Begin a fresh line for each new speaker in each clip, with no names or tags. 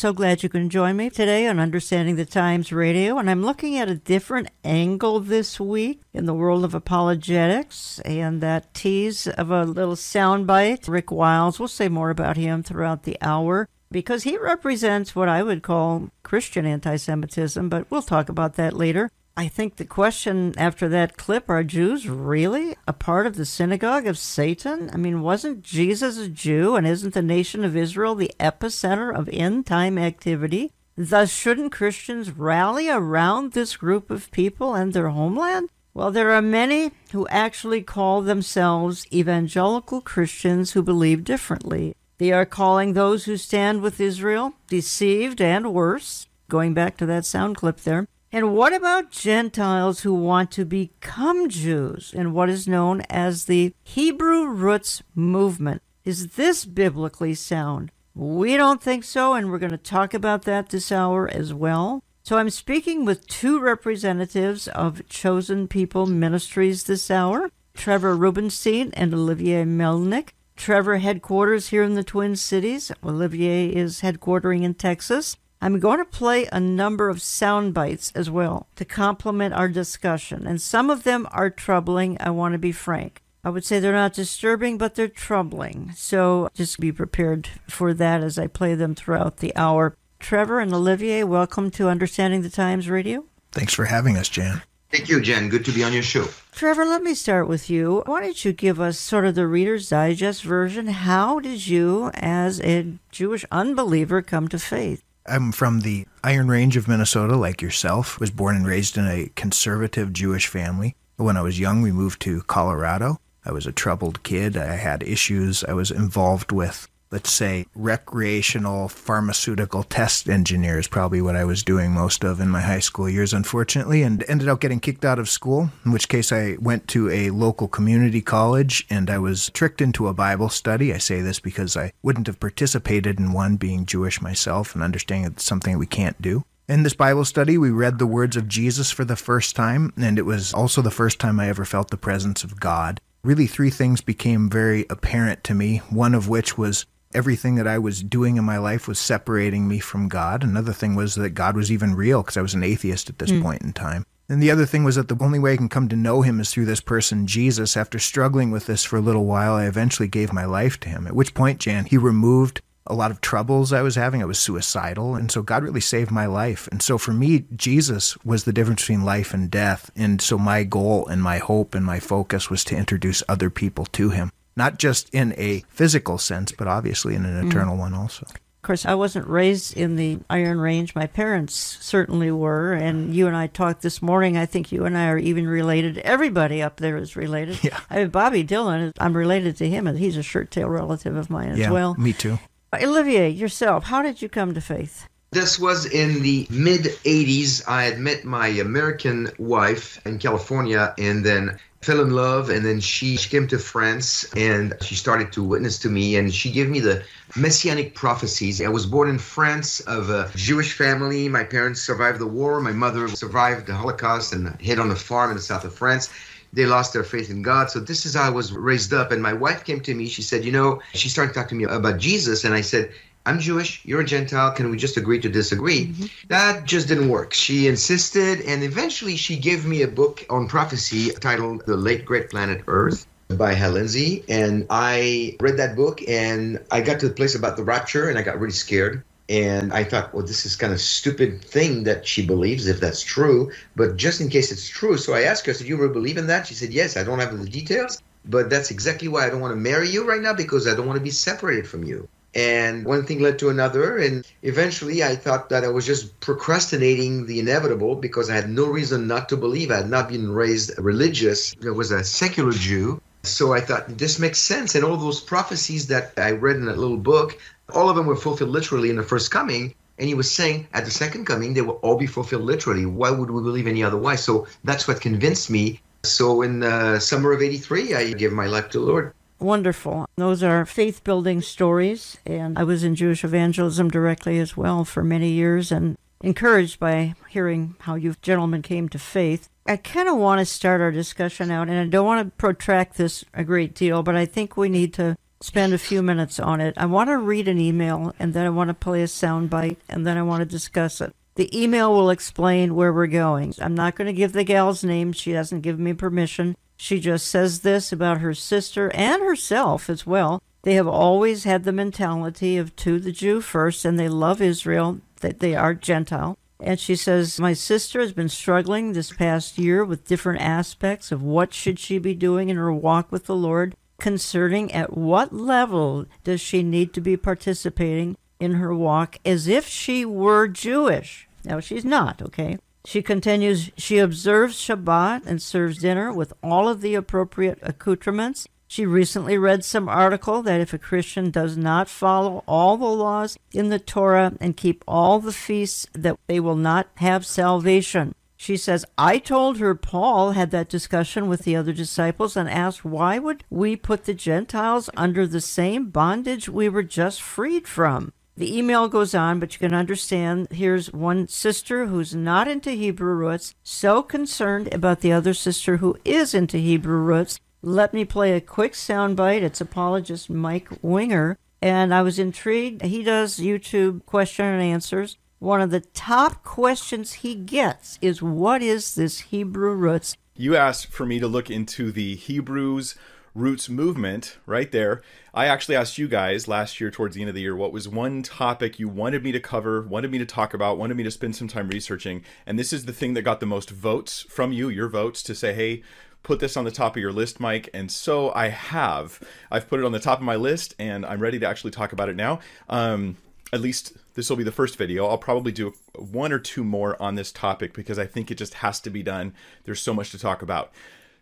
so glad you can join me today on Understanding the Times Radio. And I'm looking at a different angle this week in the world of apologetics and that tease of a little soundbite. Rick Wiles, we'll say more about him throughout the hour because he represents what I would call Christian anti Semitism, but we'll talk about that later. I think the question after that clip are Jews really a part of the synagogue of Satan? I mean, wasn't Jesus a Jew and isn't the nation of Israel the epicenter of end time activity? Thus, shouldn't Christians rally around this group of people and their homeland? Well, there are many who actually call themselves evangelical Christians who believe differently. They are calling those who stand with Israel deceived and worse, going back to that sound clip there. And what about Gentiles who want to become Jews in what is known as the Hebrew Roots Movement? Is this biblically sound? We don't think so, and we're going to talk about that this hour as well. So I'm speaking with two representatives of Chosen People Ministries this hour Trevor Rubenstein and Olivier Melnick. Trevor headquarters here in the Twin Cities. Olivier is headquartering in Texas. I'm going to play a number of sound bites as well to complement our discussion, and some of them are troubling. I want to be frank. I would say they're not disturbing, but they're troubling. So just be prepared for that as I play them throughout the hour. Trevor and Olivier, welcome to Understanding the Times Radio.
Thanks for having us, Jan.
Thank you, Jen. Good to be on your show.
Trevor, let me start with you. Why don't you give us sort of the Reader's Digest version? How did you, as a Jewish unbeliever, come to faith?
I'm from the Iron Range of Minnesota, like yourself. Was born and raised in a conservative Jewish family. When I was young, we moved to Colorado. I was a troubled kid. I had issues. I was involved with let's say, recreational pharmaceutical test engineer is probably what I was doing most of in my high school years, unfortunately, and ended up getting kicked out of school, in which case I went to a local community college and I was tricked into a Bible study. I say this because I wouldn't have participated in one being Jewish myself and understanding it's something we can't do. In this Bible study, we read the words of Jesus for the first time, and it was also the first time I ever felt the presence of God. Really, three things became very apparent to me, one of which was everything that I was doing in my life was separating me from God. Another thing was that God was even real because I was an atheist at this mm. point in time. And the other thing was that the only way I can come to know him is through this person, Jesus. After struggling with this for a little while, I eventually gave my life to him. At which point, Jan, he removed a lot of troubles I was having. I was suicidal. And so God really saved my life. And so for me, Jesus was the difference between life and death. And so my goal and my hope and my focus was to introduce other people to him not just in a physical sense, but obviously in an mm. eternal mm. one also.
Of course, I wasn't raised in the Iron Range. My parents certainly were. And you and I talked this morning. I think you and I are even related. Everybody up there is related.
Yeah.
I mean, Bobby Dylan, I'm related to him, and he's a shirt tail relative of mine as
yeah,
well.
Me too.
Olivier, yourself, how did you come to faith?
This was in the mid 80s. I had met my American wife in California, and then fell in love and then she, she came to france and she started to witness to me and she gave me the messianic prophecies i was born in france of a jewish family my parents survived the war my mother survived the holocaust and hid on a farm in the south of france they lost their faith in God. So this is how I was raised up. And my wife came to me. She said, you know, she started talking to me about Jesus. And I said, I'm Jewish, you're a Gentile. Can we just agree to disagree? Mm-hmm. That just didn't work. She insisted, and eventually she gave me a book on prophecy titled The Late Great Planet Earth by Hal Lindsey. And I read that book and I got to the place about the rapture and I got really scared. And I thought, well, this is kind of stupid thing that she believes, if that's true. But just in case it's true, so I asked her, I said, you really believe in that? She said, yes, I don't have the details, but that's exactly why I don't want to marry you right now because I don't want to be separated from you. And one thing led to another. And eventually I thought that I was just procrastinating the inevitable because I had no reason not to believe. I had not been raised religious. I was a secular Jew. So I thought this makes sense. And all those prophecies that I read in that little book, all of them were fulfilled literally in the first coming. And he was saying at the second coming, they will all be fulfilled literally. Why would we believe any other? So that's what convinced me. So in the summer of 83, I gave my life to the Lord.
Wonderful. Those are faith building stories. And I was in Jewish evangelism directly as well for many years and encouraged by hearing how you gentlemen came to faith. I kind of want to start our discussion out, and I don't want to protract this a great deal, but I think we need to spend a few minutes on it. I want to read an email and then I want to play a soundbite and then I want to discuss it. The email will explain where we're going. I'm not going to give the gal's name. She hasn't given me permission. She just says this about her sister and herself as well. They have always had the mentality of to the Jew first, and they love Israel, that they are Gentile. And she says, My sister has been struggling this past year with different aspects of what should she be doing in her walk with the Lord concerning at what level does she need to be participating in her walk as if she were Jewish. Now, she's not, okay? She continues, she observes Shabbat and serves dinner with all of the appropriate accoutrements. She recently read some article that if a Christian does not follow all the laws in the Torah and keep all the feasts, that they will not have salvation. She says, I told her Paul had that discussion with the other disciples and asked, why would we put the Gentiles under the same bondage we were just freed from? The email goes on, but you can understand here's one sister who's not into Hebrew roots, so concerned about the other sister who is into Hebrew roots. Let me play a quick soundbite. It's apologist Mike Winger, and I was intrigued. He does YouTube question and answers one of the top questions he gets is what is this Hebrew roots?
You asked for me to look into the Hebrews roots movement right there. I actually asked you guys last year towards the end of the year what was one topic you wanted me to cover, wanted me to talk about, wanted me to spend some time researching, and this is the thing that got the most votes from you, your votes to say, "Hey, put this on the top of your list, Mike. And so I have. I've put it on the top of my list and I'm ready to actually talk about it now. Um, at least this will be the first video. I'll probably do one or two more on this topic because I think it just has to be done. There's so much to talk about.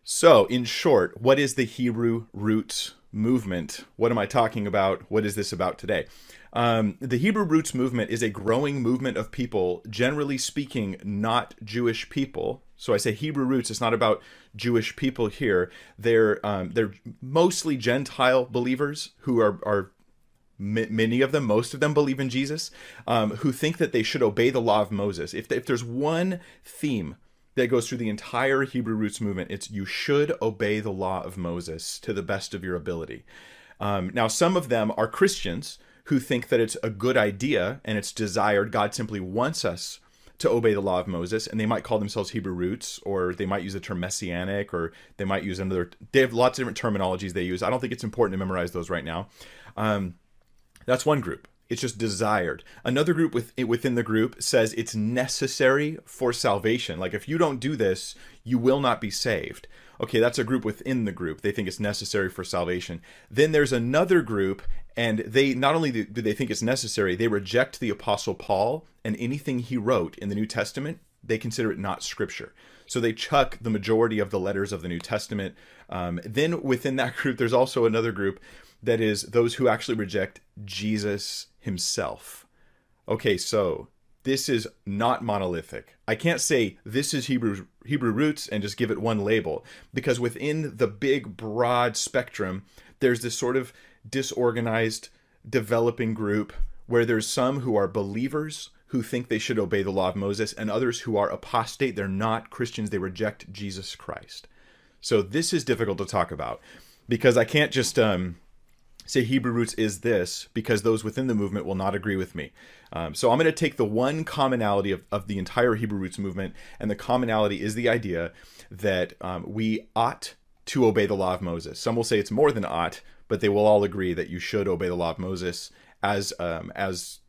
So, in short, what is the Hebrew roots movement? What am I talking about? What is this about today? Um, the Hebrew roots movement is a growing movement of people, generally speaking, not Jewish people. So I say Hebrew roots. It's not about Jewish people here. They're um, they're mostly Gentile believers who are are many of them, most of them believe in Jesus, um, who think that they should obey the law of Moses. If, if there's one theme that goes through the entire Hebrew roots movement, it's you should obey the law of Moses to the best of your ability. Um, now, some of them are Christians who think that it's a good idea and it's desired. God simply wants us to obey the law of Moses, and they might call themselves Hebrew roots, or they might use the term messianic, or they might use another. They have lots of different terminologies they use. I don't think it's important to memorize those right now. Um, that's one group. It's just desired. Another group within the group says it's necessary for salvation. Like if you don't do this, you will not be saved. Okay, that's a group within the group. They think it's necessary for salvation. Then there's another group, and they not only do they think it's necessary, they reject the Apostle Paul and anything he wrote in the New Testament. They consider it not scripture. So they chuck the majority of the letters of the New Testament. Um, then within that group, there's also another group that is those who actually reject Jesus himself. Okay, so this is not monolithic. I can't say this is Hebrew Hebrew roots and just give it one label because within the big broad spectrum there's this sort of disorganized developing group where there's some who are believers who think they should obey the law of Moses and others who are apostate, they're not Christians, they reject Jesus Christ. So this is difficult to talk about because I can't just um say Hebrew roots is this because those within the movement will not agree with me. Um, so I'm going to take the one commonality of, of the entire Hebrew roots movement, and the commonality is the idea that um, we ought to obey the law of Moses. Some will say it's more than ought, but they will all agree that you should obey the law of Moses as um, as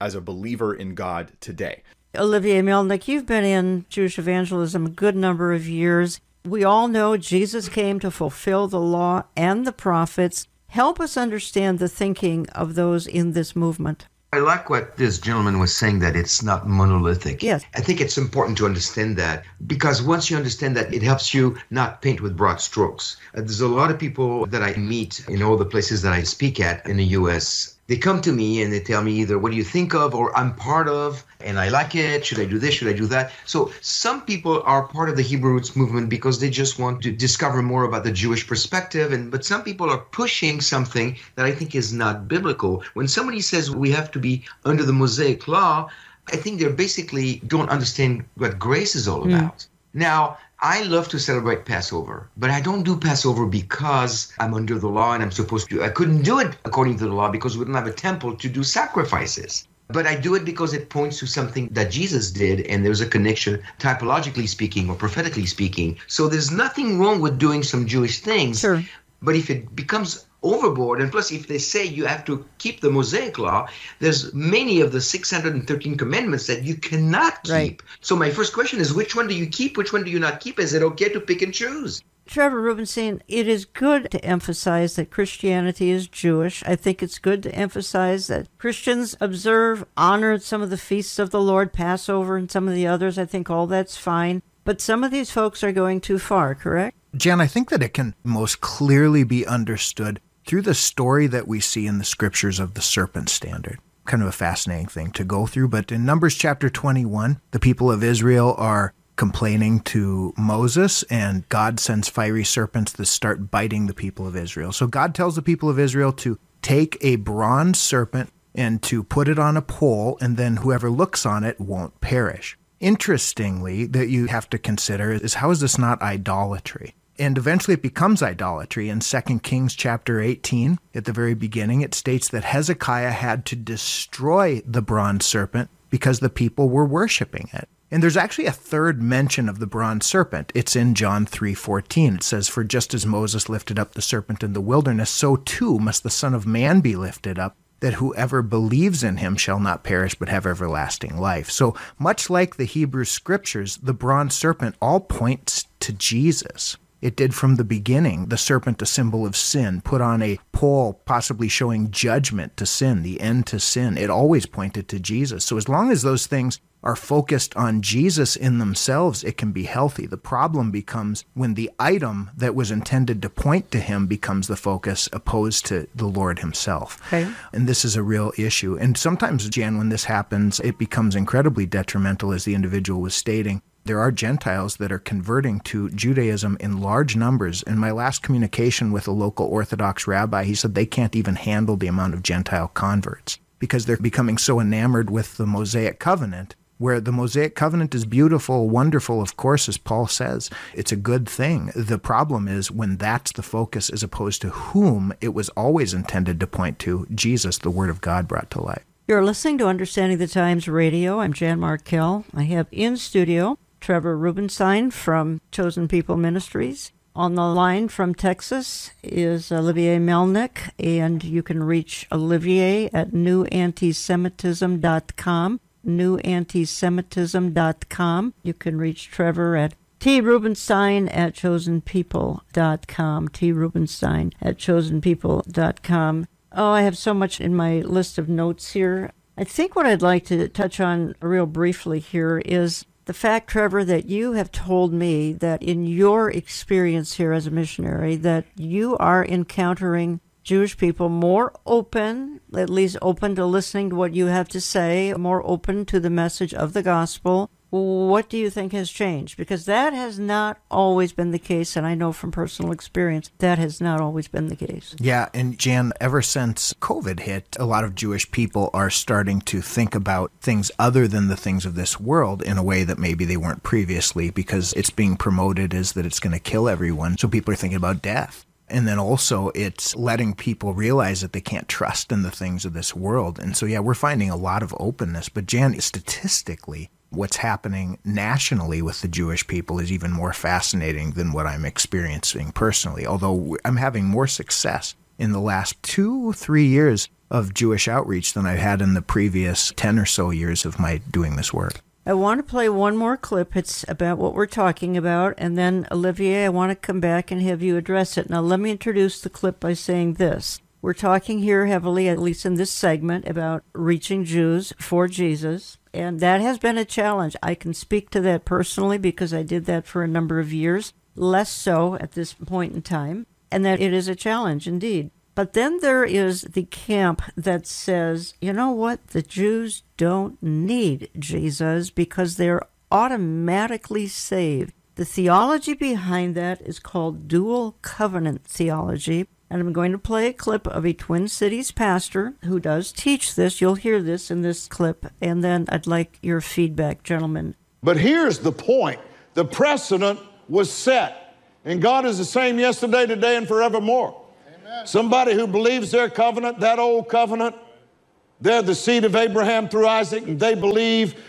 as a believer in God today.
Olivier Melnick, you've been in Jewish evangelism a good number of years. We all know Jesus came to fulfill the law and the prophets. Help us understand the thinking of those in this movement.
I like what this gentleman was saying that it's not monolithic.
Yes.
I think it's important to understand that because once you understand that, it helps you not paint with broad strokes. Uh, there's a lot of people that I meet in all the places that I speak at in the US they come to me and they tell me either what do you think of or I'm part of and I like it. Should I do this? Should I do that? So some people are part of the Hebrew roots movement because they just want to discover more about the Jewish perspective. And but some people are pushing something that I think is not biblical. When somebody says we have to be under the Mosaic law, I think they're basically don't understand what grace is all hmm. about. Mm. Now, I love to celebrate Passover, but I don't do Passover because I'm under the law and I'm supposed to. I couldn't do it according to the law because we don't have a temple to do sacrifices. But I do it because it points to something that Jesus did, and there's a connection, typologically speaking or prophetically speaking. So there's nothing wrong with doing some Jewish things.
Sure.
But if it becomes overboard, and plus, if they say you have to keep the Mosaic law, there's many of the 613 commandments that you cannot keep.
Right.
So my first question is, which one do you keep? Which one do you not keep? Is it okay to pick and choose?
Trevor Rubenstein, it is good to emphasize that Christianity is Jewish. I think it's good to emphasize that Christians observe, honor some of the feasts of the Lord, Passover, and some of the others. I think all that's fine. But some of these folks are going too far, correct?
Jan, I think that it can most clearly be understood through the story that we see in the scriptures of the serpent standard. Kind of a fascinating thing to go through. But in Numbers chapter 21, the people of Israel are complaining to Moses, and God sends fiery serpents that start biting the people of Israel. So God tells the people of Israel to take a bronze serpent and to put it on a pole, and then whoever looks on it won't perish. Interestingly, that you have to consider is how is this not idolatry? And eventually it becomes idolatry in 2 kings chapter 18 at the very beginning it states that hezekiah had to destroy the bronze serpent because the people were worshiping it and there's actually a third mention of the bronze serpent. It's in John 3:14. It says, "For just as Moses lifted up the serpent in the wilderness, so too must the Son of Man be lifted up, that whoever believes in him shall not perish but have everlasting life." So, much like the Hebrew scriptures, the bronze serpent all points to Jesus. It did from the beginning. The serpent, a symbol of sin, put on a pole, possibly showing judgment to sin, the end to sin. It always pointed to Jesus. So, as long as those things are focused on Jesus in themselves, it can be healthy. The problem becomes when the item that was intended to point to him becomes the focus opposed to the Lord himself.
Okay.
And this is a real issue. And sometimes, Jan, when this happens, it becomes incredibly detrimental, as the individual was stating. There are Gentiles that are converting to Judaism in large numbers. In my last communication with a local Orthodox rabbi, he said they can't even handle the amount of Gentile converts because they're becoming so enamored with the Mosaic covenant where the Mosaic covenant is beautiful, wonderful, of course, as Paul says. It's a good thing. The problem is when that's the focus as opposed to whom it was always intended to point to Jesus, the Word of God brought to life.
You're listening to Understanding the Times Radio. I'm Jan Markell. I have in studio Trevor Rubenstein from Chosen People Ministries. On the line from Texas is Olivier Melnick, and you can reach Olivier at newantisemitism.com newantisemitism.com. You can reach Trevor at T. Rubenstein at chosenpeople.com. T. Rubenstein at chosenpeople.com. Oh, I have so much in my list of notes here. I think what I'd like to touch on real briefly here is the fact, Trevor, that you have told me that in your experience here as a missionary, that you are encountering Jewish people more open, at least open to listening to what you have to say, more open to the message of the gospel. What do you think has changed? Because that has not always been the case, and I know from personal experience that has not always been the case.
Yeah, and Jan, ever since COVID hit, a lot of Jewish people are starting to think about things other than the things of this world in a way that maybe they weren't previously because it's being promoted as that it's going to kill everyone. So people are thinking about death. And then also, it's letting people realize that they can't trust in the things of this world. And so, yeah, we're finding a lot of openness. But, Jan, statistically, what's happening nationally with the Jewish people is even more fascinating than what I'm experiencing personally. Although I'm having more success in the last two, three years of Jewish outreach than I've had in the previous 10 or so years of my doing this work.
I want to play one more clip. It's about what we're talking about. And then, Olivier, I want to come back and have you address it. Now, let me introduce the clip by saying this. We're talking here heavily, at least in this segment, about reaching Jews for Jesus. And that has been a challenge. I can speak to that personally because I did that for a number of years, less so at this point in time. And that it is a challenge indeed. But then there is the camp that says, you know what? The Jews don't need Jesus because they're automatically saved. The theology behind that is called dual covenant theology. And I'm going to play a clip of a Twin Cities pastor who does teach this. You'll hear this in this clip. And then I'd like your feedback, gentlemen.
But here's the point the precedent was set. And God is the same yesterday, today, and forevermore. Amen. Somebody who believes their covenant, that old covenant, they're the seed of Abraham through Isaac, and they believe.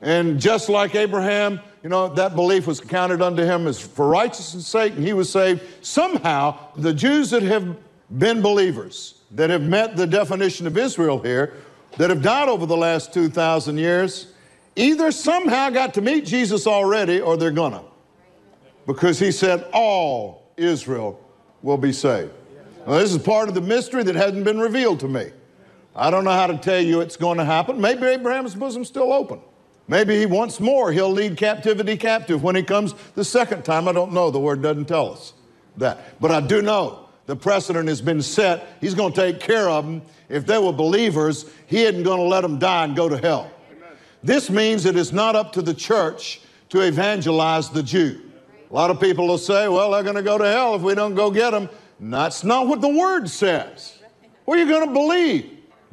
And just like Abraham, you know, that belief was counted unto him as for righteousness' sake, and he was saved. Somehow, the Jews that have been believers, that have met the definition of Israel here, that have died over the last 2,000 years, either somehow got to meet Jesus already or they're gonna. Because he said, all Israel will be saved. Well, this is part of the mystery that hasn't been revealed to me. I don't know how to tell you it's going to happen. Maybe Abraham's bosom's still open. Maybe once more he'll lead captivity captive when he comes the second time. I don't know. The word doesn't tell us that. But I do know the precedent has been set. He's going to take care of them. If they were believers, he isn't going to let them die and go to hell. This means it is not up to the church to evangelize the Jew. A lot of people will say, well, they're going to go to hell if we don't go get them. That's not what the word says. What are you going to believe?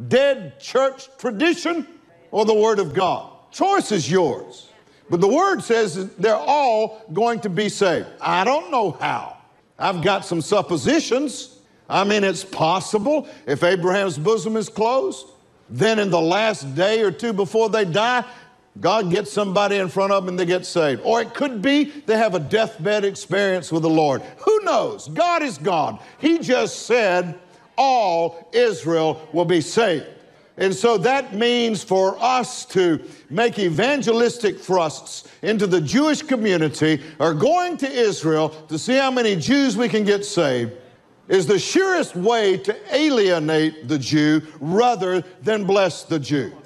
Dead church tradition or the word of God? Choice is yours. But the word says they're all going to be saved. I don't know how. I've got some suppositions. I mean, it's possible if Abraham's bosom is closed, then in the last day or two before they die, God gets somebody in front of them and they get saved. Or it could be they have a deathbed experience with the Lord. Who knows? God is God. He just said all Israel will be saved. And so that means for us to make evangelistic thrusts into the Jewish community or going to Israel to see how many Jews we can get saved is the surest way to alienate the Jew rather than bless the Jew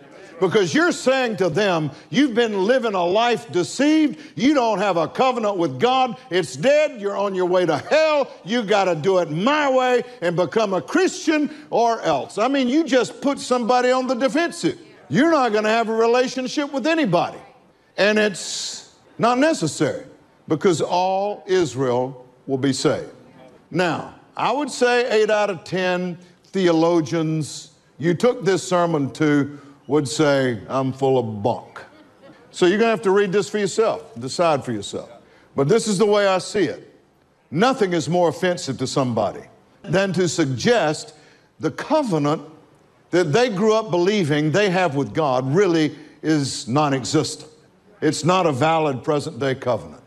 because you're saying to them, You've been living a life deceived. You don't have a covenant with God. It's dead. You're on your way to hell. You got to do it my way and become a Christian or else. I mean, you just put somebody on the defensive. You're not going to have a relationship with anybody. And it's not necessary because all Israel will be saved. Now, I would say eight out of 10 theologians you took this sermon to would say, I'm full of bunk. So you're going to have to read this for yourself, decide for yourself. But this is the way I see it. Nothing is more offensive to somebody than to suggest the covenant that they grew up believing they have with God really is non existent. It's not a valid present day covenant.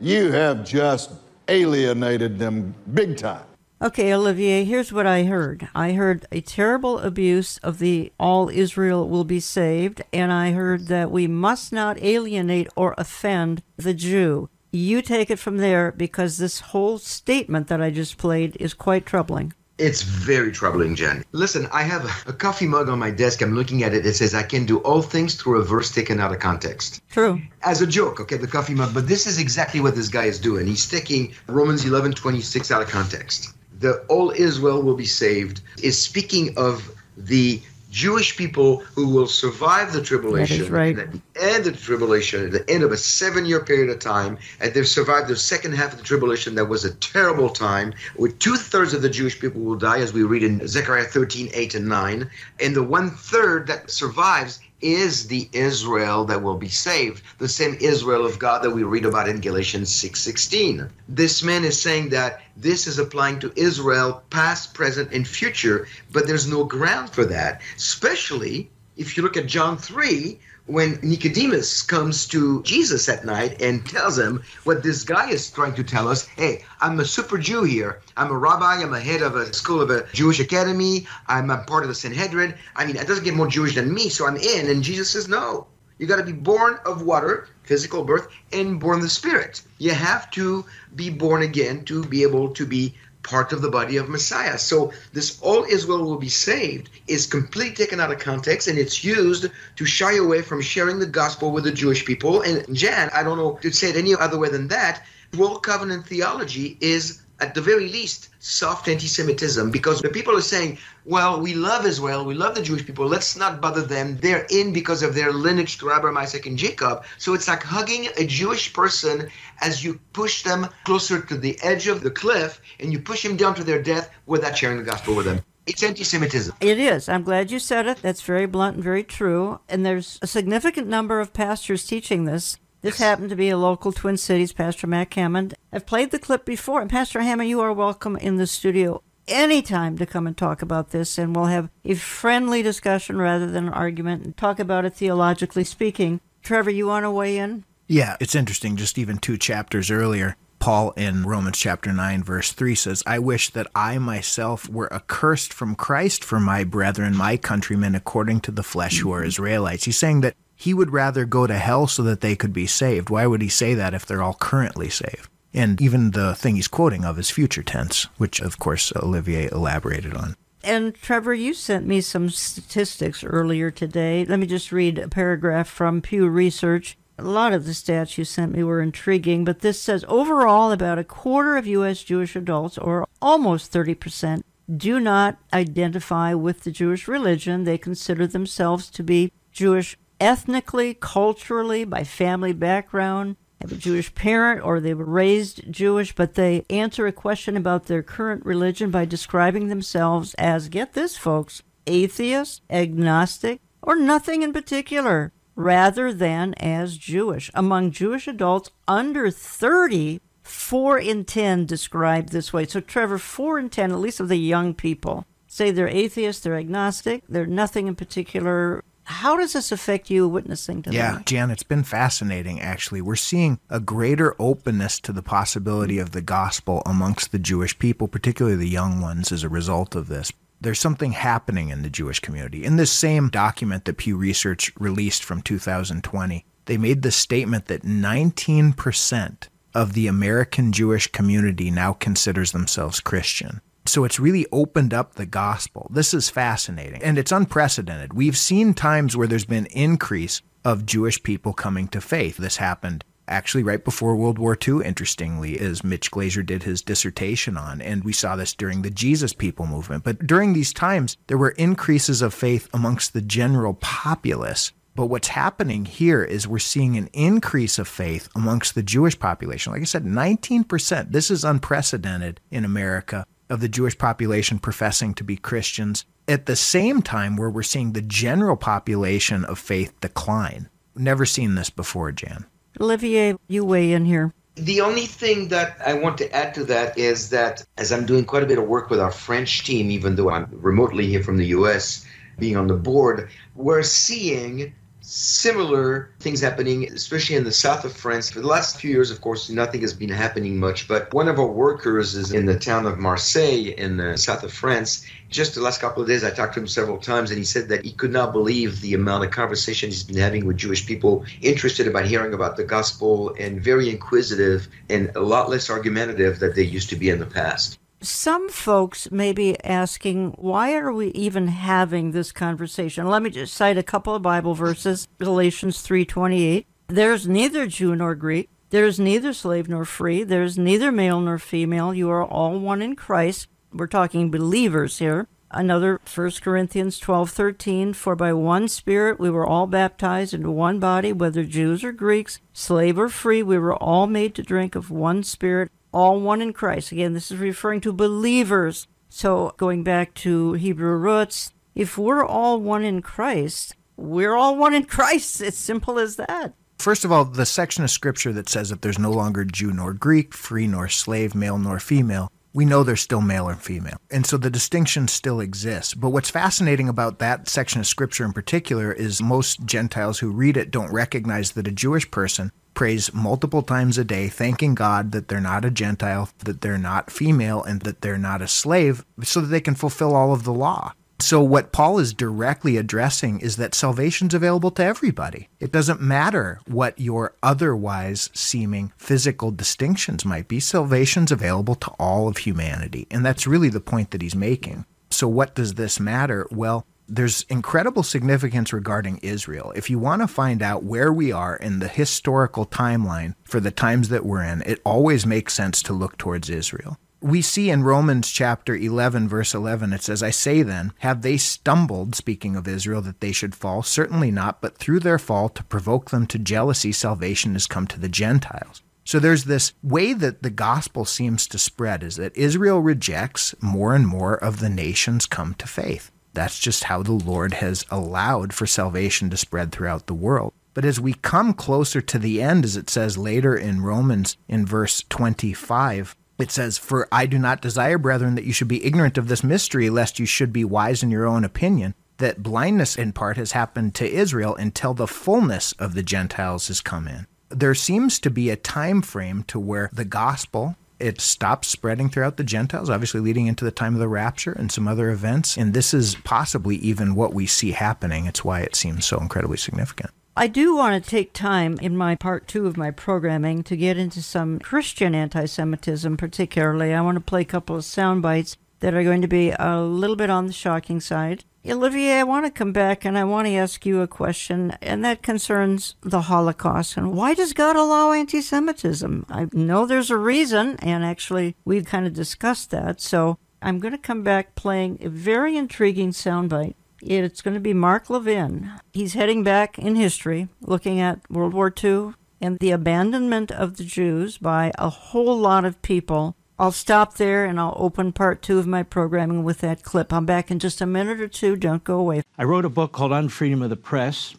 You have just alienated them big time.
Okay, Olivier, here's what I heard. I heard a terrible abuse of the all Israel will be saved, and I heard that we must not alienate or offend the Jew. You take it from there because this whole statement that I just played is quite troubling.
It's very troubling, Jen. Listen, I have a coffee mug on my desk. I'm looking at it. It says, I can do all things through a verse taken out of context.
True.
As a joke, okay, the coffee mug. But this is exactly what this guy is doing. He's taking Romans 11 26 out of context the all Israel will be saved is speaking of the Jewish people who will survive the tribulation
right.
at the end of the tribulation, at the end of a seven year period of time, and they've survived the second half of the tribulation that was a terrible time, where two thirds of the Jewish people will die, as we read in Zechariah 13, 8 and 9, and the one third that survives is the Israel that will be saved, the same Israel of God that we read about in Galatians 6:16. This man is saying that this is applying to Israel past, present and future, but there's no ground for that, especially if you look at John 3 when Nicodemus comes to Jesus at night and tells him what this guy is trying to tell us hey, I'm a super Jew here. I'm a rabbi. I'm a head of a school of a Jewish academy. I'm a part of the Sanhedrin. I mean, it doesn't get more Jewish than me, so I'm in. And Jesus says, no. You got to be born of water, physical birth, and born of the Spirit. You have to be born again to be able to be part of the body of Messiah. So this all Israel will be saved is completely taken out of context and it's used to shy away from sharing the gospel with the Jewish people. And Jan, I don't know to say it any other way than that, dual covenant theology is at the very least, soft anti Semitism because the people are saying, well, we love Israel, we love the Jewish people, let's not bother them. They're in because of their lineage to Abraham, Isaac, and Jacob. So it's like hugging a Jewish person as you push them closer to the edge of the cliff and you push them down to their death without sharing the gospel with them. It's anti Semitism.
It is. I'm glad you said it. That's very blunt and very true. And there's a significant number of pastors teaching this. This happened to be a local Twin Cities, Pastor Mac Hammond. I've played the clip before, and Pastor Hammond, you are welcome in the studio anytime to come and talk about this, and we'll have a friendly discussion rather than an argument and talk about it theologically speaking. Trevor, you want to weigh in?
Yeah, it's interesting. Just even two chapters earlier, Paul in Romans chapter 9, verse 3 says, I wish that I myself were accursed from Christ for my brethren, my countrymen, according to the flesh, who are mm-hmm. Israelites. He's saying that he would rather go to hell so that they could be saved. Why would he say that if they're all currently saved? And even the thing he's quoting of is future tense, which of course Olivier elaborated on.
And Trevor, you sent me some statistics earlier today. Let me just read a paragraph from Pew Research. A lot of the stats you sent me were intriguing, but this says overall, about a quarter of U.S. Jewish adults, or almost 30%, do not identify with the Jewish religion. They consider themselves to be Jewish ethnically, culturally, by family background, have a Jewish parent or they were raised Jewish, but they answer a question about their current religion by describing themselves as, get this, folks, atheist, agnostic, or nothing in particular, rather than as Jewish. Among Jewish adults under 30, 4 in 10 describe this way. So, Trevor, 4 in 10, at least of the young people, say they're atheist, they're agnostic, they're nothing in particular how does this affect you witnessing to them?
yeah,
them?
Jan, it's been fascinating, actually. We're seeing a greater openness to the possibility of the gospel amongst the Jewish people, particularly the young ones, as a result of this. There's something happening in the Jewish community. In this same document that Pew Research released from 2020, they made the statement that 19% of the American Jewish community now considers themselves Christian. So it's really opened up the gospel. This is fascinating and it's unprecedented. We've seen times where there's been increase of Jewish people coming to faith. This happened actually right before World War II, interestingly, as Mitch Glaser did his dissertation on. And we saw this during the Jesus People movement. But during these times, there were increases of faith amongst the general populace. But what's happening here is we're seeing an increase of faith amongst the Jewish population. Like I said, 19%. This is unprecedented in America of the Jewish population professing to be Christians at the same time where we're seeing the general population of faith decline. Never seen this before, Jan.
Olivier, you weigh in here.
The only thing that I want to add to that is that as I'm doing quite a bit of work with our French team, even though I'm remotely here from the US, being on the board, we're seeing similar things happening, especially in the south of France. For the last few years, of course, nothing has been happening much, but one of our workers is in the town of Marseille in the south of France. Just the last couple of days, I talked to him several times, and he said that he could not believe the amount of conversations he's been having with Jewish people interested about hearing about the gospel and very inquisitive and a lot less argumentative than they used to be in the past
some folks may be asking, why are we even having this conversation? Let me just cite a couple of Bible verses. Galatians 3:28. There's neither Jew nor Greek, there is neither slave nor free, there is neither male nor female, you are all one in Christ. We're talking believers here. Another 1 Corinthians 12:13 For by one spirit we were all baptized into one body whether Jews or Greeks slave or free we were all made to drink of one spirit all one in Christ. Again, this is referring to believers. So going back to Hebrew roots, if we're all one in Christ, we're all one in Christ. It's simple as that.
First of all, the section of scripture that says that there's no longer Jew nor Greek, free nor slave, male nor female, we know there's still male and female. And so the distinction still exists. But what's fascinating about that section of scripture in particular is most Gentiles who read it don't recognize that a Jewish person prays multiple times a day, thanking God that they're not a Gentile, that they're not female, and that they're not a slave, so that they can fulfill all of the law. So, what Paul is directly addressing is that salvation's available to everybody. It doesn't matter what your otherwise seeming physical distinctions might be, salvation's available to all of humanity. And that's really the point that he's making. So, what does this matter? Well, there's incredible significance regarding Israel. If you want to find out where we are in the historical timeline for the times that we're in, it always makes sense to look towards Israel. We see in Romans chapter 11, verse 11, it says, I say then, have they stumbled, speaking of Israel, that they should fall? Certainly not, but through their fall, to provoke them to jealousy, salvation has come to the Gentiles. So there's this way that the gospel seems to spread is that Israel rejects, more and more of the nations come to faith. That's just how the Lord has allowed for salvation to spread throughout the world. But as we come closer to the end, as it says later in Romans in verse 25, it says, For I do not desire, brethren, that you should be ignorant of this mystery, lest you should be wise in your own opinion, that blindness in part has happened to Israel until the fullness of the Gentiles has come in. There seems to be a time frame to where the gospel it stops spreading throughout the Gentiles, obviously leading into the time of the rapture and some other events. And this is possibly even what we see happening. It's why it seems so incredibly significant.
I do want to take time in my part two of my programming to get into some Christian anti Semitism, particularly. I want to play a couple of sound bites that are going to be a little bit on the shocking side. Olivier, I want to come back and I want to ask you a question, and that concerns the Holocaust. And why does God allow anti Semitism? I know there's a reason, and actually, we've kind of discussed that. So I'm going to come back playing a very intriguing soundbite. It's going to be Mark Levin. He's heading back in history, looking at World War II and the abandonment of the Jews by a whole lot of people I'll stop there and I'll open part two of my programming with that clip. I'm back in just a minute or two. Don't go away.
I wrote a book called Unfreedom of the Press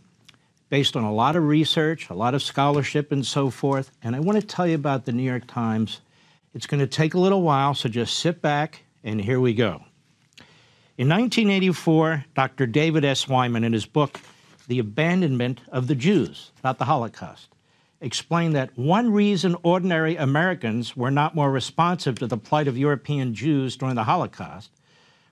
based on a lot of research, a lot of scholarship, and so forth. And I want to tell you about the New York Times. It's going to take a little while, so just sit back and here we go. In 1984, Dr. David S. Wyman, in his book, The Abandonment of the Jews, not the Holocaust, explained that one reason ordinary Americans were not more responsive to the plight of European Jews during the Holocaust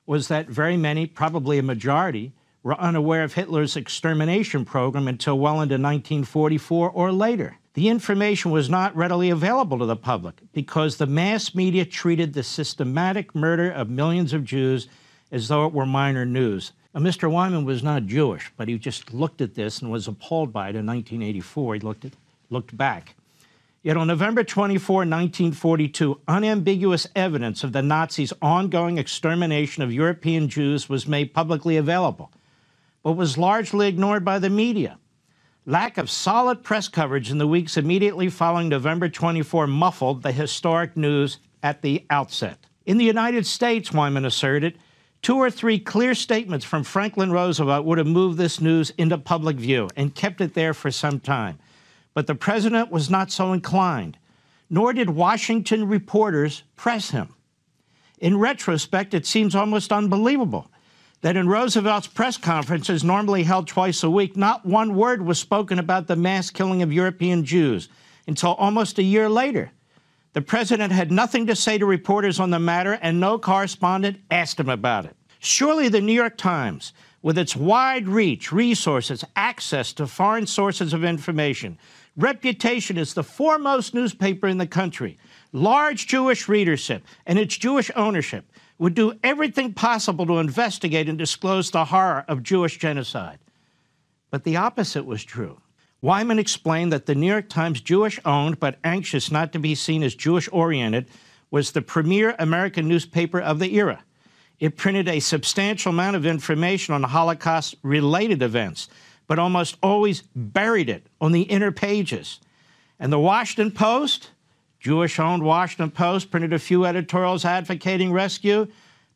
was that very many, probably a majority, were unaware of Hitler's extermination program until well into 1944 or later. The information was not readily available to the public because the mass media treated the systematic murder of millions of Jews as though it were minor news. Now, Mr. Wyman was not Jewish, but he just looked at this and was appalled by it in 1984. He looked at looked back. Yet on November 24, 1942, unambiguous evidence of the Nazis' ongoing extermination of European Jews was made publicly available, but was largely ignored by the media. Lack of solid press coverage in the weeks immediately following November 24 muffled the historic news at the outset. In the United States, Wyman asserted, two or three clear statements from Franklin Roosevelt would have moved this news into public view and kept it there for some time. But the president was not so inclined, nor did Washington reporters press him. In retrospect, it seems almost unbelievable that in Roosevelt's press conferences, normally held twice a week, not one word was spoken about the mass killing of European Jews until almost a year later. The president had nothing to say to reporters on the matter, and no correspondent asked him about it. Surely the New York Times, with its wide reach, resources, access to foreign sources of information, reputation as the foremost newspaper in the country, large Jewish readership, and its Jewish ownership would do everything possible to investigate and disclose the horror of Jewish genocide. But the opposite was true. Wyman explained that the New York Times, Jewish owned but anxious not to be seen as Jewish oriented, was the premier American newspaper of the era. It printed a substantial amount of information on Holocaust related events, but almost always buried it on the inner pages. And the Washington Post, Jewish owned Washington Post, printed a few editorials advocating rescue,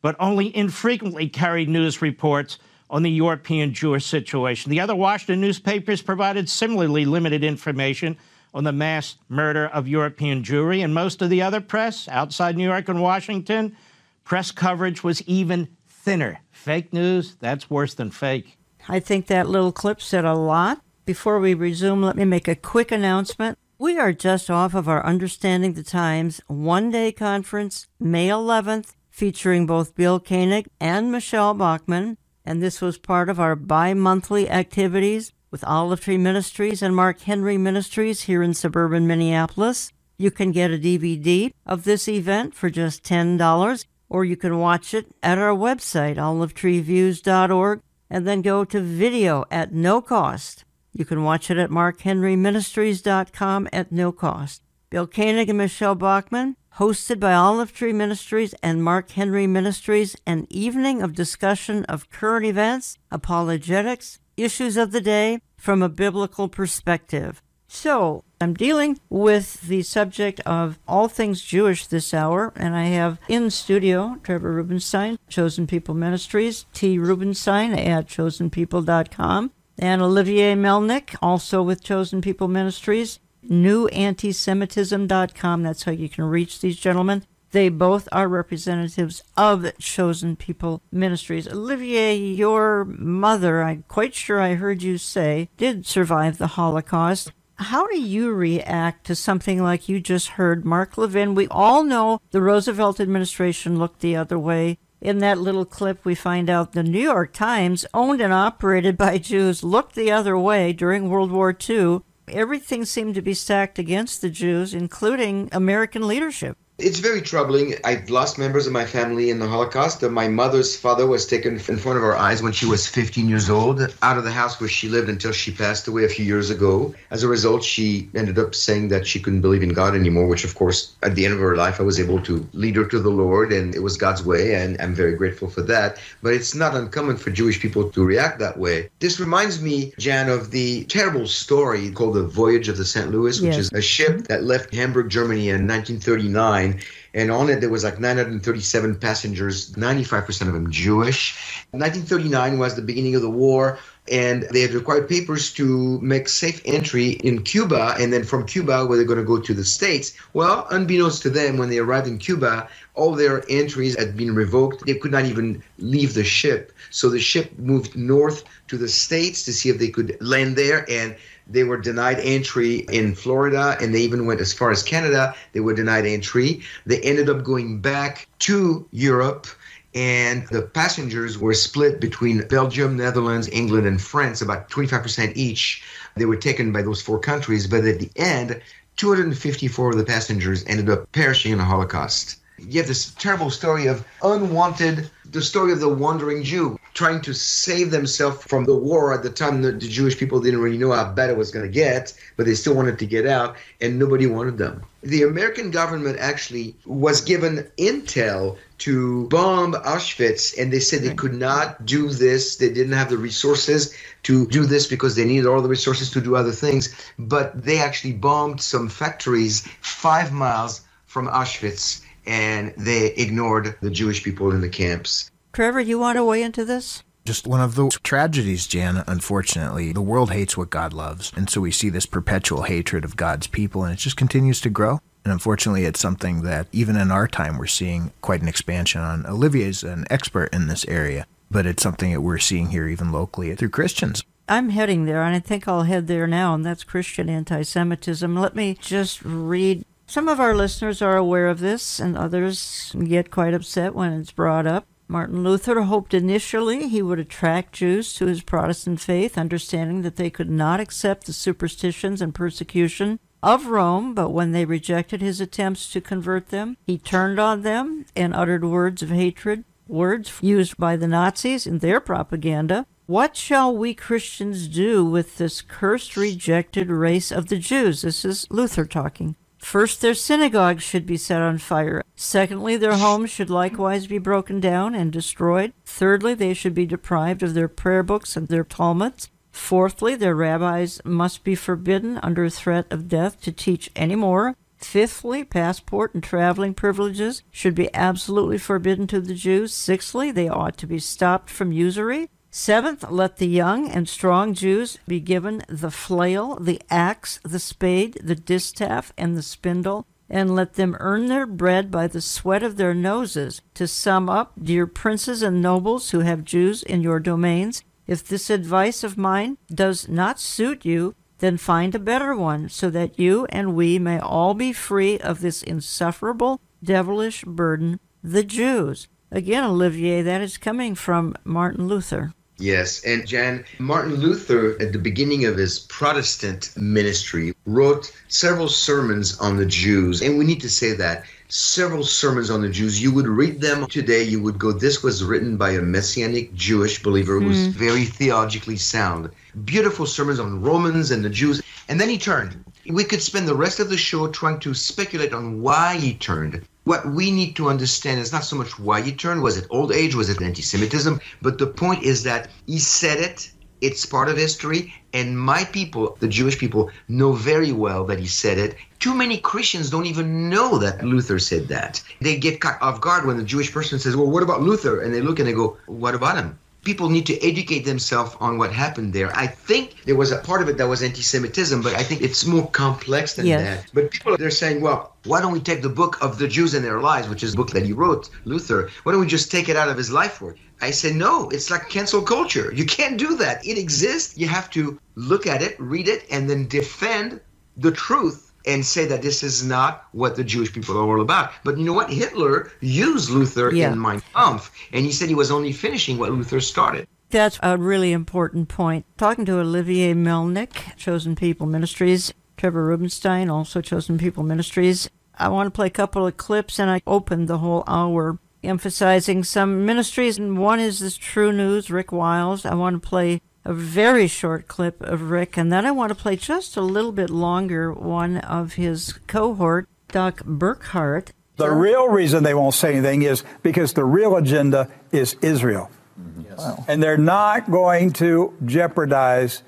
but only infrequently carried news reports on the European Jewish situation. The other Washington newspapers provided similarly limited information on the mass murder of European Jewry, and most of the other press outside New York and Washington, press coverage was even thinner. Fake news, that's worse than fake.
I think that little clip said a lot. Before we resume, let me make a quick announcement. We are just off of our Understanding the Times one day conference, May 11th, featuring both Bill Koenig and Michele Bachmann. And this was part of our bi monthly activities with Olive Tree Ministries and Mark Henry Ministries here in suburban Minneapolis. You can get a DVD of this event for just $10, or you can watch it at our website, olivetreeviews.org and then go to video at no cost. You can watch it at markhenryministries.com at no cost. Bill Koenig and Michele Bachmann, hosted by Olive Tree Ministries and Mark Henry Ministries, an evening of discussion of current events, apologetics, issues of the day from a biblical perspective. So, I'm dealing with the subject of all things Jewish this hour, and I have in studio Trevor Rubenstein, Chosen People Ministries, T. Rubenstein at chosenpeople.com, and Olivier Melnick, also with Chosen People Ministries, newantisemitism.com. That's how you can reach these gentlemen. They both are representatives of Chosen People Ministries. Olivier, your mother, I'm quite sure I heard you say, did survive the Holocaust. How do you react to something like you just heard Mark Levin? We all know the Roosevelt administration looked the other way. In that little clip, we find out the New York Times, owned and operated by Jews, looked the other way during World War II. Everything seemed to be stacked against the Jews, including American leadership.
It's very troubling. I've lost members of my family in the Holocaust. Uh, my mother's father was taken in front of our eyes when she was 15 years old, out of the house where she lived until she passed away a few years ago. As a result, she ended up saying that she couldn't believe in God anymore, which, of course, at the end of her life, I was able to lead her to the Lord, and it was God's way, and I'm very grateful for that. But it's not uncommon for Jewish people to react that way. This reminds me, Jan, of the terrible story called The Voyage of the St. Louis, which
Yes.
is a ship that left Hamburg, Germany in 1939 and on it there was like 937 passengers 95% of them jewish. 1939 was the beginning of the war and they had required papers to make safe entry in cuba and then from cuba where they're going to go to the states. Well unbeknownst to them when they arrived in cuba all their entries had been revoked. They could not even leave the ship. So the ship moved north to the states to see if they could land there and they were denied entry in Florida and they even went as far as Canada. They were denied entry. They ended up going back to Europe and the passengers were split between Belgium, Netherlands, England, and France, about 25% each. They were taken by those four countries, but at the end, 254 of the passengers ended up perishing in the Holocaust. You have this terrible story of unwanted, the story of the wandering Jew trying to save themselves from the war at the time the, the Jewish people didn't really know how bad it was going to get, but they still wanted to get out, and nobody wanted them. The American government actually was given intel to bomb Auschwitz, and they said they could not do this. They didn't have the resources to do this because they needed all the resources to do other things. But they actually bombed some factories five miles from Auschwitz, and they ignored the Jewish people in the camps.
Trevor, you want to weigh into this?
Just one of those tragedies, Jan, unfortunately. The world hates what God loves. And so we see this perpetual hatred of God's people, and it just continues to grow. And unfortunately, it's something that even in our time, we're seeing quite an expansion on. Olivier's an expert in this area, but it's something that we're seeing here even locally through Christians.
I'm heading there, and I think I'll head there now, and that's Christian anti Semitism. Let me just read. Some of our listeners are aware of this, and others get quite upset when it's brought up. Martin Luther hoped initially he would attract Jews to his Protestant faith, understanding that they could not accept the superstitions and persecution of Rome, but when they rejected his attempts to convert them, he turned on them and uttered words of hatred, words used by the Nazis in their propaganda. What shall we Christians do with this cursed, rejected race of the Jews? This is Luther talking. First, their synagogues should be set on fire. Secondly, their homes should likewise be broken down and destroyed. Thirdly, they should be deprived of their prayer books and their Talmuds. Fourthly, their rabbis must be forbidden under threat of death to teach any more. Fifthly, passport and traveling privileges should be absolutely forbidden to the Jews. Sixthly, they ought to be stopped from usury. Seventh, let the young and strong Jews be given the flail, the axe, the spade, the distaff, and the spindle, and let them earn their bread by the sweat of their noses. To sum up, dear princes and nobles who have Jews in your domains, if this advice of mine does not suit you, then find a better one, so that you and we may all be free of this insufferable, devilish burden, the Jews. Again, Olivier, that is coming from Martin Luther.
Yes, and Jan, Martin Luther, at the beginning of his Protestant ministry, wrote several sermons on the Jews. And we need to say that several sermons on the Jews. You would read them today, you would go, This was written by a Messianic Jewish believer who was hmm. very theologically sound. Beautiful sermons on Romans and the Jews. And then he turned. We could spend the rest of the show trying to speculate on why he turned. What we need to understand is not so much why he turned. Was it old age? Was it anti Semitism? But the point is that he said it. It's part of history. And my people, the Jewish people, know very well that he said it. Too many Christians don't even know that Luther said that. They get caught off guard when the Jewish person says, Well, what about Luther? And they look and they go, What about him? People need to educate themselves on what happened there. I think there was a part of it that was anti-Semitism, but I think it's more complex than
Yes.
that. But people they're saying, well, why don't we take the book of the Jews and their lives, which is a book that he wrote, Luther? Why don't we just take it out of his life work? I say no. It's like cancel culture. You can't do that. It exists. You have to look at it, read it, and then defend the truth and say that this is not what the Jewish people are all about. But you know what? Hitler used Luther
Yeah.
in Mein Kampf, and he said he was only finishing what Luther started.
That's a really important point. Talking to Olivier Melnick, Chosen People Ministries, Trevor Rubenstein, also Chosen People Ministries. I want to play a couple of clips, and I opened the whole hour emphasizing some ministries. And one is this TruNews, Rick Wiles. I want to play a very short clip of Rick, and then I want to play just a little bit longer one of his cohort, Doc Burkhart.
The real reason they won't say anything is because the real agenda is Israel. Mm-hmm. And they're not going to jeopardize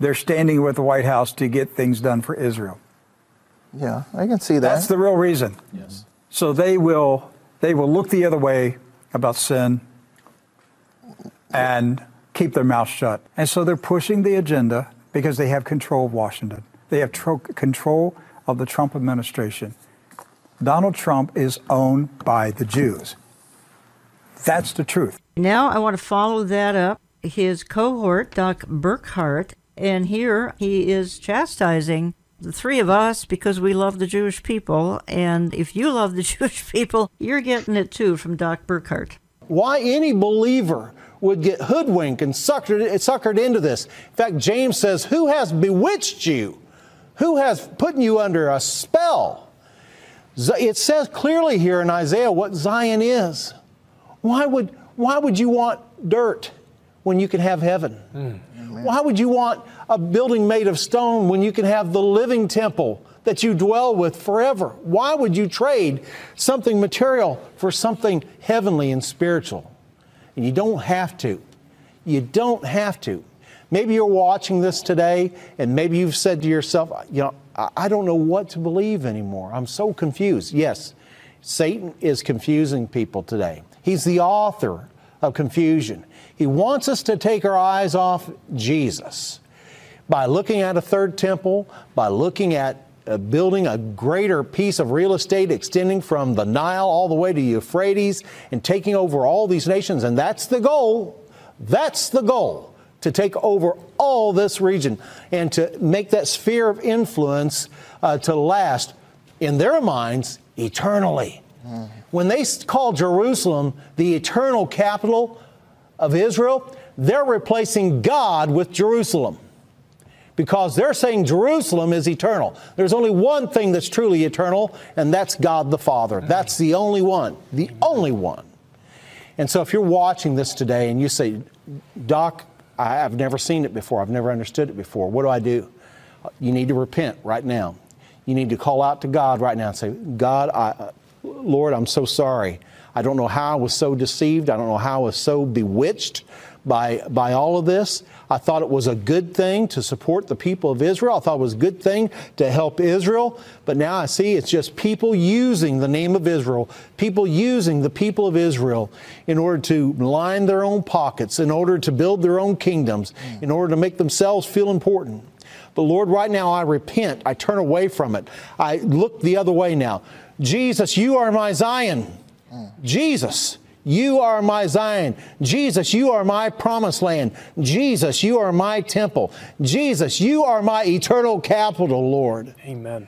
their standing with the White House to get things done for Israel.
Yeah, I can see that.
That's the real reason.
Yes.
So they will they will look the other way about sin and keep their mouth shut. And so they're pushing the agenda because they have control of Washington. They have tro- control of the Trump administration. Donald Trump is owned by the Jews. That's the truth.
Now I want to follow that up. His cohort, Doc Burkhart, and here he is chastising the three of us because we love the Jewish people. And if you love the Jewish people, you're getting it too from Doc Burkhart.
why any believer would get hoodwinked and suckered, suckered into this. In fact, James says, Who has bewitched you? Who has put you under a spell? It says clearly here in Isaiah what Zion is. Why would, why would you want dirt when you can have heaven? Hmm. Why would you want a building made of stone when you can have the living temple that you dwell with forever? Why would you trade something material for something heavenly and spiritual? And you don't have to. You don't have to. Maybe you're watching this today and maybe you've said to yourself, you know, I don't know what to believe anymore. I'm so confused. Yes, Satan is confusing people today. He's the author of confusion. He wants us to take our eyes off Jesus by looking at a third temple, by looking at uh, building a greater piece of real estate extending from the Nile all the way to Euphrates and taking over all these nations. And that's the goal. That's the goal to take over all this region and to make that sphere of influence uh, to last in their minds eternally. When they call Jerusalem the eternal capital of Israel, they're replacing God with Jerusalem because they're saying Jerusalem is eternal. There's only one thing that's truly eternal, and that's God the Father. Mm. That's the only one, the only one. And so if you're watching this today and you say, Doc, I've never seen it before, I've never understood it before, what do I do? You need to repent right now. You need to call out to God right now and say, God, I, Lord, I'm so sorry. I don't know how I was so deceived. I don't know how I was so bewitched by, by all of this. I thought it was a good thing to support the people of Israel. I thought it was a good thing to help Israel. But now I see it's just people using the name of Israel, people using the people of Israel in order to line their own pockets, in order to build their own kingdoms, in order to make themselves feel important. But Lord, right now I repent. I turn away from it. I look the other way now. Jesus, you are my Zion. Mm. Jesus, you are my Zion. Jesus, you are my promised land. Jesus, you are my temple. Jesus, you are my eternal capital, Lord.
Amen.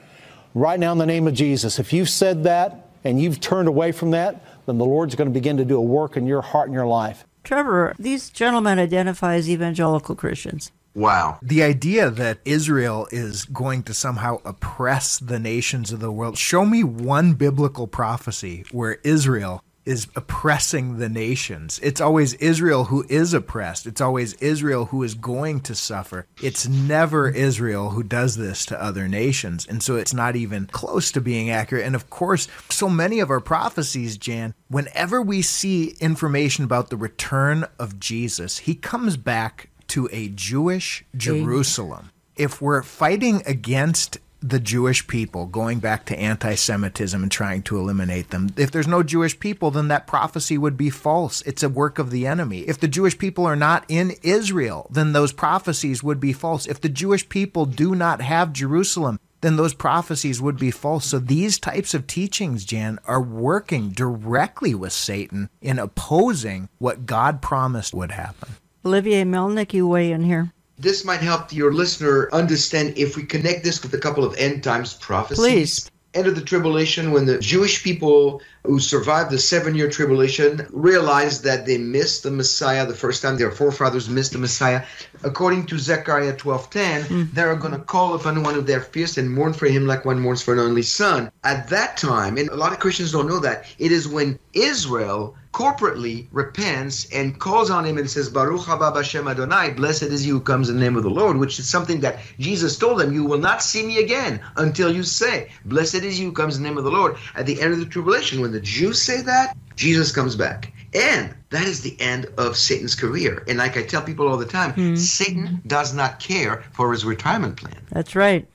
Right now, in the name of Jesus, if you've said that and you've turned away from that, then the Lord's going to begin to do a work in your heart and your life.
Trevor, these gentlemen identify as evangelical Christians.
Wow.
The idea that Israel is going to somehow oppress the nations of the world. Show me one biblical prophecy where Israel is oppressing the nations. It's always Israel who is oppressed. It's always Israel who is going to suffer. It's never Israel who does this to other nations. And so it's not even close to being accurate. And of course, so many of our prophecies, Jan, whenever we see information about the return of Jesus, he comes back to a Jewish Jerusalem. If we're fighting against the Jewish people, going back to anti Semitism and trying to eliminate them. If there's no Jewish people, then that prophecy would be false. It's a work of the enemy. If the Jewish people are not in Israel, then those prophecies would be false. If the Jewish people do not have Jerusalem, then those prophecies would be false. So these types of teachings, Jan, are working directly with Satan in opposing what God promised would happen.
Olivier Melnick, you weigh in here.
This might help your listener understand if we connect this with a couple of end times prophecies.
Please.
End of the tribulation, when the Jewish people who survived the seven year tribulation realized that they missed the Messiah the first time their forefathers missed the Messiah. According to Zechariah 12:10, mm. they're going to call upon one of their fears and mourn for him like one mourns for an only son. At that time, and a lot of Christians don't know that, it is when Israel corporately repents and calls on him and says, Baruch haba Hashem Adonai, blessed is he who comes in the name of the Lord, which is something that Jesus told them, you will not see me again until you say, blessed is he who comes in the name of the Lord. At the end of the tribulation, when the Jews say that, Jesus comes back. And that is the end of Satan's career. And like I tell people all the time, mm-hmm. Satan does not care for his retirement plan.
That's right.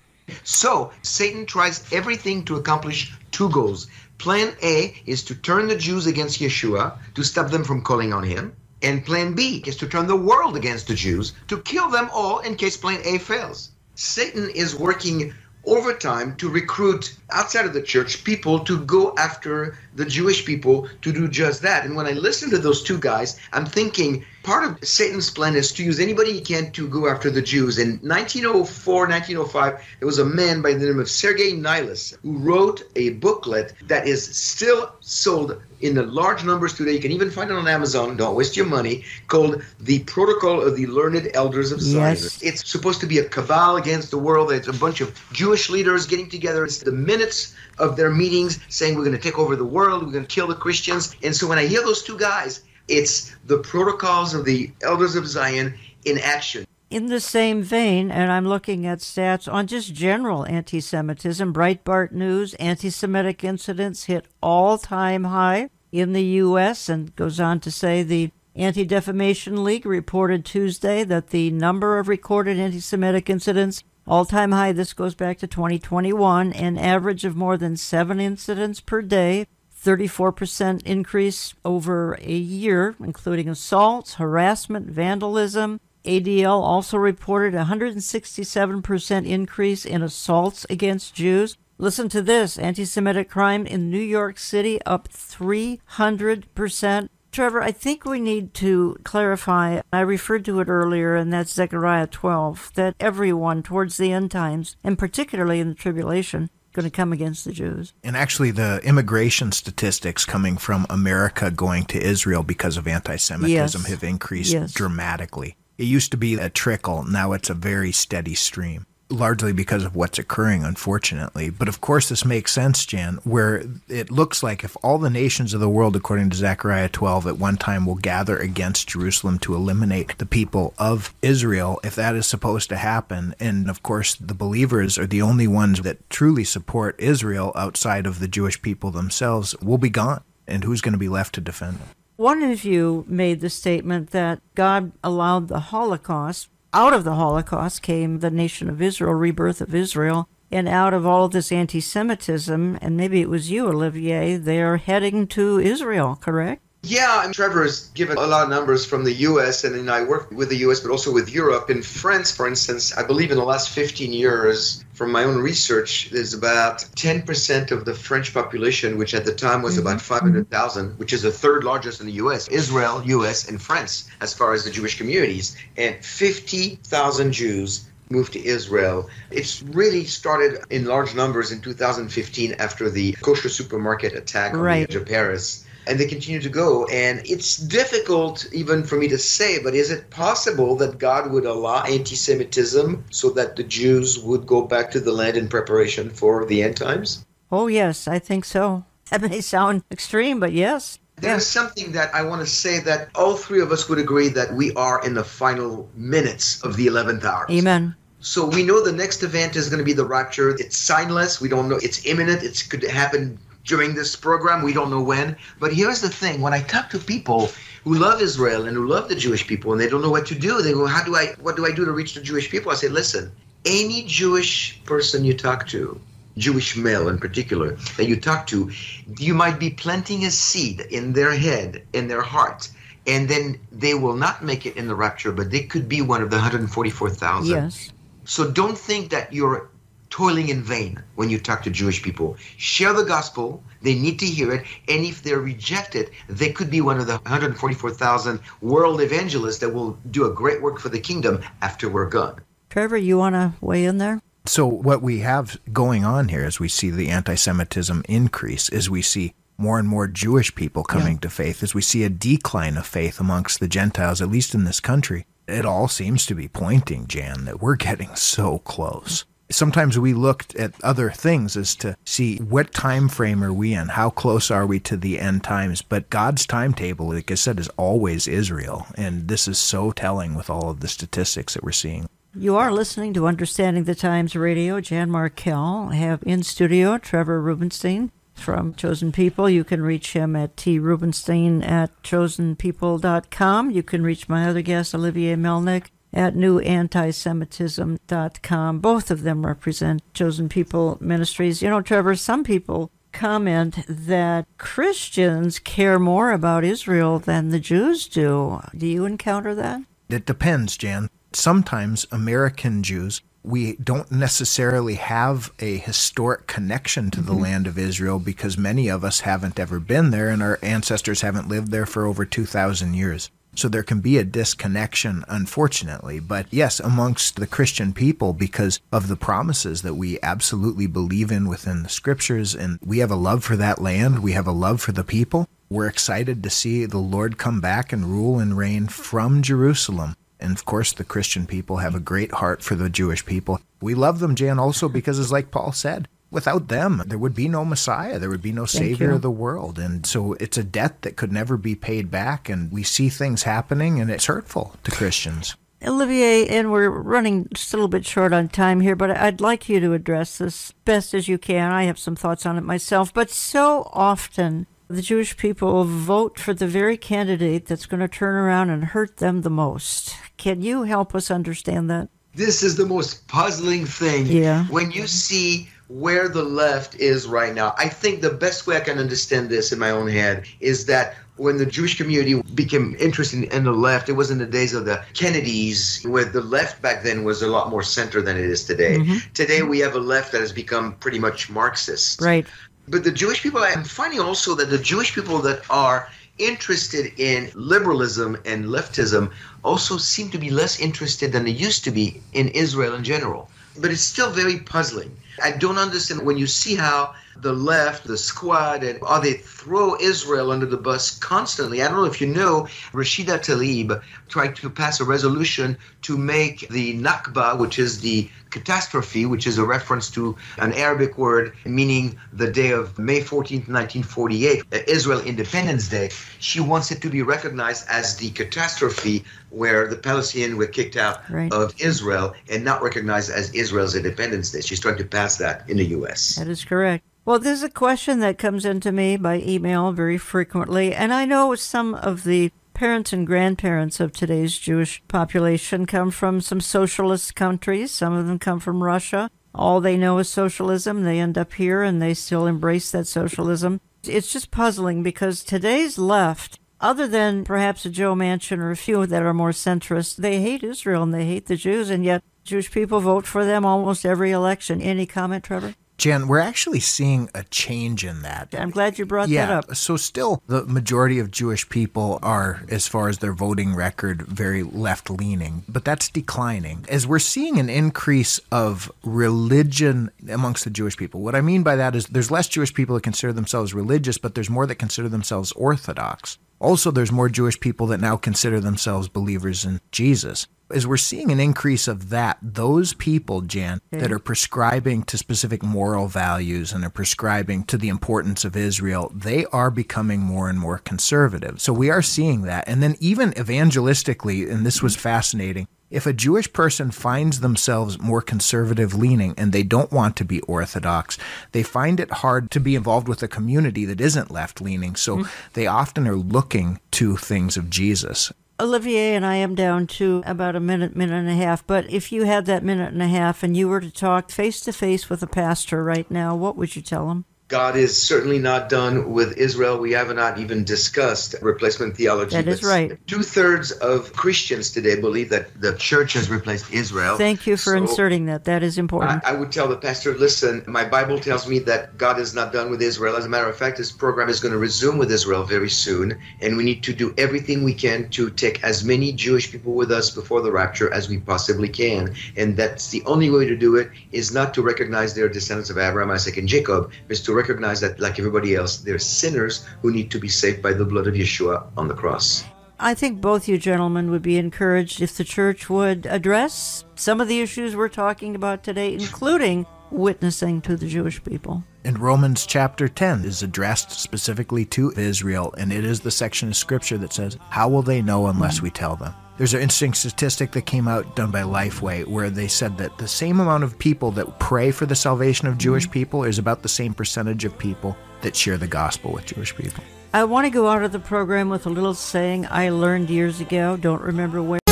So Satan tries everything to accomplish two goals. Plan A is to turn the Jews against Yeshua to stop them from calling on him. And plan B is to turn the world against the Jews to kill them all in case plan A fails. Satan is working overtime to recruit outside of the church people to go after the Jewish people to do just that. And when I listen to those two guys, I'm thinking part of Satan's plan is to use anybody he can to go after the Jews. In 1904, 1905, there was a man by the name of Sergei Nilus who wrote a booklet that is still sold in the large numbers today. You can even find it on Amazon. Don't waste your money. Called The Protocol of the Learned Elders of Zion. Yes. It's supposed to be a cabal against the world. It's a bunch of Jewish leaders getting together. It's the minutes of their meetings saying we're going to take over the world, we're going to kill the Christians. And so when I hear those two guys, it's the protocols of the elders of Zion in action.
In the same vein, and I'm looking at stats on just general anti Semitism, Breitbart News anti Semitic incidents hit all time high in the U.S. and goes on to say the Anti Defamation League reported Tuesday that the number of recorded anti Semitic incidents all time high. This goes back to 2021, an average of more than seven incidents per day, 34% increase over a year, including assaults, harassment, vandalism. ADL also reported a 167% increase in assaults against Jews. Listen to this anti Semitic crime in New York City up 300%. Trevor, I think we need to clarify. I referred to it earlier, and that's Zechariah 12, that everyone towards the end times, and particularly in the tribulation, going to come against the Jews.
And actually, the immigration statistics coming from America going to Israel because of anti Semitism yes. have increased yes. dramatically. It used to be a trickle, now it's a very steady stream largely because of what's occurring, unfortunately. But of course, this makes sense, Jan, where it looks like if all the nations of the world, according to Zechariah 12, at one time will gather against Jerusalem to eliminate the people of Israel, if that is supposed to happen, and of course, the believers are the only ones that truly support Israel outside of the Jewish people themselves, will be gone. And who's going to be left to defend them?
One of you made the statement that God allowed the Holocaust out of the Holocaust came the nation of Israel, rebirth of Israel. And out of all of this anti Semitism, and maybe it was you, Olivier, they're heading to Israel, correct?
Yeah, and Trevor has given a lot of numbers from the U.S. and then I work with the U.S. but also with Europe. In France, for instance, I believe in the last 15 years, from my own research, there's about 10% of the French population, which at the time was mm-hmm. about 500,000, which is the third largest in the U.S. Israel, U.S., and France as far as the Jewish communities, and 50,000 Jews moved to Israel. It's really started in large numbers in 2015 after the kosher supermarket attack on right. the edge of Paris and they continue to go. And it's difficult even for me to say, but is it possible that God would allow anti Semitism so that the Jews would go back to the land in preparation for the end times?
Oh, yes, I think so. That may sound extreme, but yes.
There's something that I want to say that all three of us would agree that we are in the final minutes of the 11th hour.
Amen.
So we know the next event is going to be the rapture. It's signless. We don't know. It's imminent. It could happen during this program. We don't know when. But here's the thing when I talk to people who love Israel and who love the Jewish people and they don't know what to do, they go, How do I, what do I do to reach the Jewish people? I say, Listen, any Jewish person you talk to, Jewish male in particular, that you talk to, you might be planting a seed in their head, in their heart, and then they will not make it in the rapture, but they could be one of the 144,000.
Yes.
So don't think that you're toiling in vain when you talk to Jewish people. Share the gospel. They need to hear it. And if they're rejected, they could be one of the 144,000 world evangelists that will do a great work for the kingdom after we're gone.
Trevor, you want to weigh in there?
So, what we have going on here as we see the anti Semitism increase is we see more and more Jewish people coming yeah. to faith, as we see a decline of faith amongst the Gentiles, at least in this country. It all seems to be pointing, Jan, that we're getting so close. Sometimes we looked at other things as to see what time frame are we in, how close are we to the end times. But God's timetable, like I said, is always Israel. And this is so telling with all of the statistics that we're seeing.
You are listening to Understanding the Times Radio. Jan Markell. Have in studio Trevor Rubenstein from Chosen People. You can reach him at trubenstein at chosenpeople.com. You can reach my other guest, Olivier Melnick, at newantisemitism.com. Both of them represent Chosen People Ministries. You know, Trevor, some people comment that Christians care more about Israel than the Jews do. Do you encounter that?
It depends, Jan sometimes American Jews, we don't necessarily have a historic connection to the mm-hmm. land of Israel because many of us haven't ever been there and our ancestors haven't lived there for over 2,000 years. So there can be a disconnection, unfortunately. But yes, amongst the Christian people, because of the promises that we absolutely believe in within the scriptures, and we have a love for that land, we have a love for the people. We're excited to see the Lord come back and rule and reign from Jerusalem. And of course, the Christian people have a great heart for the Jewish people. We love them, Jan, also because, as like Paul said, without them, there would be no Messiah. There would be no Savior of the world. And so it's a debt that could never be paid back. And we see things happening, and it's hurtful to Christians.
Olivier, and we're running just a little bit short on time here, but I'd like you to address this best as you can. I have some thoughts on it myself, but so often the Jewish people vote for the very candidate that's going to turn around and hurt them the most. Can you help us understand that?
This is the most puzzling thing.
Yeah.
When you see where the left is right now, I think the best way I can understand this in my own head is that when the Jewish community became interested in the left, it was in the days of the Kennedys, where the left back then was a lot more center than it is today. Mm-hmm. Today, we have a left that has become pretty much Marxist.
Right.
But the Jewish people, I'm finding also that the Jewish people that are interested in liberalism and leftism also seem to be less interested than they used to be in Israel in general. But it's still very puzzling. I don't understand when you see how the left, the squad, and how they throw Israel under the bus constantly. I don't know if you know, Rashida Tlaib tried to pass a resolution to make the Nakba, which is the catastrophe, which is a reference to an Arabic word meaning the day of May 14th, 1948, uh, Israel Independence Day. She wants it to be recognized as the catastrophe where the Palestinians were kicked out right. of Israel and not recognized as Israel's Independence Day. She's trying to pass that in the U.S.
That is correct. Well, this is a question that comes into me by email very frequently, and I know some of the parents and grandparents of today's Jewish population come from some socialist countries. Some of them come from Russia. All they know is socialism. They end up here and they still embrace that socialism. It's just puzzling because today's left, other than perhaps a Joe Manchin or a few that are more centrist, they hate Israel and they hate the Jews, and yet Jewish people vote for them almost every election. Any comment, Trevor?
Jan, we're actually seeing a change in that.
I'm glad you brought
yeah,
that up.
So, still, the majority of Jewish people are, as far as their voting record, very left leaning, but that's declining. As we're seeing an increase of religion amongst the Jewish people, what I mean by that is there's less Jewish people that consider themselves religious, but there's more that consider themselves orthodox. Also, there's more Jewish people that now consider themselves believers in Jesus as we're seeing an increase of that, those people, Jan, that are prescribing to specific moral values and are prescribing to the importance of Israel, they are becoming more and more conservative. So we are seeing that. And then even evangelistically, and this was fascinating, if a Jewish person finds themselves more conservative leaning and they don't want to be Orthodox, they find it hard to be involved with a community that isn't left leaning. So mm-hmm. they often are looking to things of Jesus.
Olivier and I am down to about a minute, minute and a half. But if you had that minute and a half and you were to talk face to face with a pastor right now, what would you tell him?
God is certainly not done with Israel. We have not even discussed replacement theology.
That is right.
Two thirds of Christians today believe that the church has replaced Israel.
Thank you for
So
inserting that. That is important.
I, I would tell the pastor, listen, my Bible tells me that God is not done with Israel. As a matter of fact, this program is going to resume with Israel very soon, and we need to do everything we can to take as many Jewish people with us before the rapture as we possibly can. And that's the only way to do it is not to recognize they're descendants of Abraham, Isaac, and Jacob, is to recognize that, like everybody else, they're sinners who need to be saved by the blood of Yeshua on the cross.
I think both you gentlemen would be encouraged if the church would address some of the issues we're talking about today, including witnessing to the Jewish people.
And Romans chapter 10 is addressed specifically to Israel, and it is the section of scripture that says, How will they know unless we tell them? There's an interesting statistic that came out done by Lifeway where they said that the same amount of people that pray for the salvation of Jewish mm-hmm. people is about the same percentage of people that share the gospel with Jewish people.
I want to go out of the program with a little saying I learned years ago, don't remember where.